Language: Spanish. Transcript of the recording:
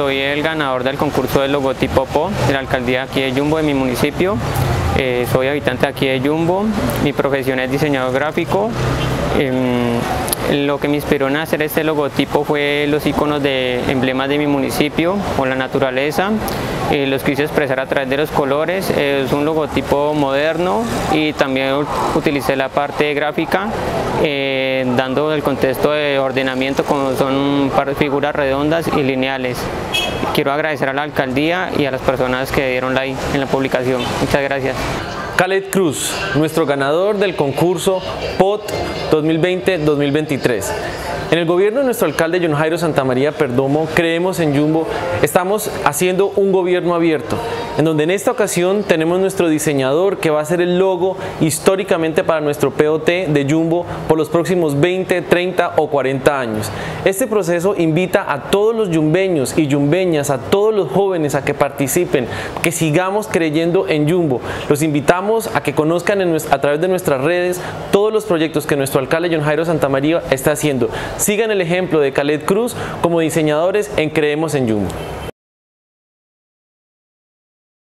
soy el ganador del concurso del logotipo PO de la alcaldía aquí de Jumbo, de mi municipio. Eh, soy habitante aquí de Jumbo, mi profesión es diseñador gráfico. Em, lo que me inspiró en hacer este logotipo fue los iconos de emblemas de mi municipio o la naturaleza. Eh, los quise expresar a través de los colores. es un logotipo moderno y también utilicé la parte gráfica eh, dando el contexto de ordenamiento como son figuras redondas y lineales. Quiero agradecer a la alcaldía y a las personas que dieron like en la publicación. Muchas gracias. Khaled Cruz, nuestro ganador del concurso POT 2020-2023. En el gobierno de nuestro alcalde John Jairo Santamaría Perdomo creemos en Jumbo, estamos haciendo un gobierno abierto en donde en esta ocasión tenemos nuestro diseñador que va a ser el logo históricamente para nuestro POT de Jumbo por los próximos 20, 30 o 40 años. Este proceso invita a todos los yumbeños y yumbeñas, a todos los jóvenes a que participen, que sigamos creyendo en Jumbo. Los invitamos a que conozcan a través de nuestras redes todos los proyectos que nuestro alcalde John Jairo Santamaría está haciendo. Sigan el ejemplo de Khaled Cruz como diseñadores en Creemos en Jumbo.